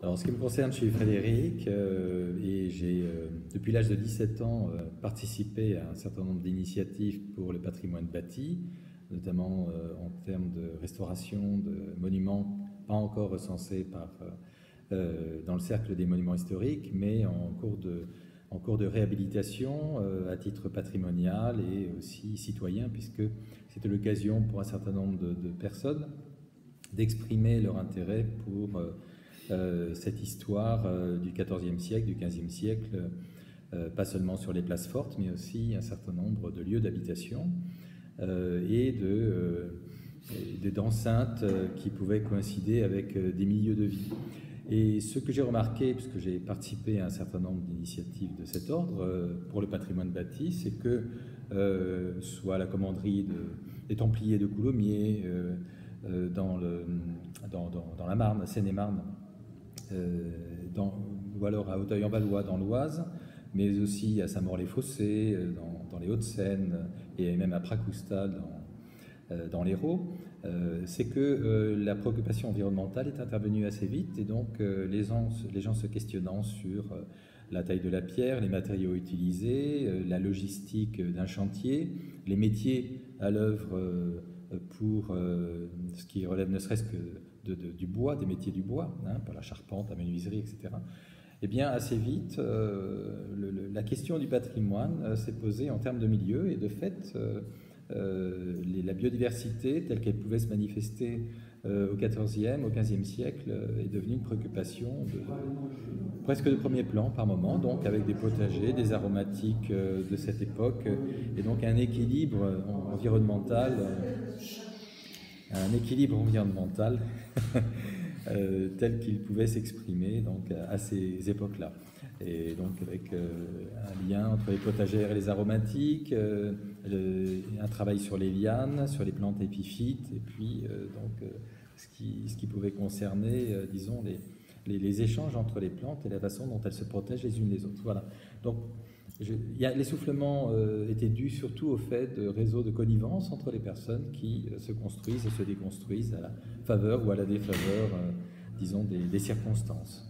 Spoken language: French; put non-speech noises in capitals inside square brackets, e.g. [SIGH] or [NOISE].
Alors, ce qui me concerne, je suis Frédéric euh, et j'ai, euh, depuis l'âge de 17 ans, euh, participé à un certain nombre d'initiatives pour le patrimoine bâti, notamment en termes de restauration de monuments pas encore recensés par, dans le cercle des monuments historiques, mais en cours de, en cours de réhabilitation à titre patrimonial et aussi citoyen, puisque c'était l'occasion pour un certain nombre de, personnes d'exprimer leur intérêt pour cette histoire euh, du XIVe siècle, du XVe siècle, euh, pas seulement sur les places fortes, mais aussi un certain nombre de lieux d'habitation et de d'enceintes qui pouvaient coïncider avec des milieux de vie. Et ce que j'ai remarqué, puisque j'ai participé à un certain nombre d'initiatives de cet ordre pour le patrimoine bâti, c'est que soit la commanderie des Templiers de Coulommiers, dans, la Marne, Seine-et-Marne, euh, dans, ou alors à Auteuil-en-Valois dans l'Oise, mais aussi à Saint-Maur-les-Fossés euh, dans, les Hauts-de-Seine et même à Pracousta dans, euh, dans l'Hérault, c'est que la préoccupation environnementale est intervenue assez vite et donc les gens se questionnant sur la taille de la pierre, les matériaux utilisés, la logistique d'un chantier, les métiers à l'œuvre pour ce qui relève ne serait-ce que du bois, des métiers du bois, hein, pour la charpente, la menuiserie, etc., eh bien, assez vite, euh, la question du patrimoine euh, s'est posée en termes de milieu et de fait, euh, la biodiversité telle qu'elle pouvait se manifester au XIVe, au XVe siècle est devenue une préoccupation presque de premier plan par moment, donc avec des potagers, des aromatiques de cette époque et donc un équilibre environnemental un équilibre environnemental [LAUGHS] euh, tel qu'il pouvait s'exprimer donc, à ces époques-là. Et donc avec euh, un lien entre les potagères et les aromatiques, euh, un travail sur les lianes, sur les plantes épiphytes, et puis donc, ce, qui, ce qui pouvait concerner, disons, les, échanges entre les plantes et la façon dont elles se protègent les unes les autres. Voilà. Donc L'essoufflement euh, était dû surtout au fait de réseaux de connivence entre les personnes qui euh, se construisent et se déconstruisent à la faveur ou à la défaveur, euh, disons, des, circonstances.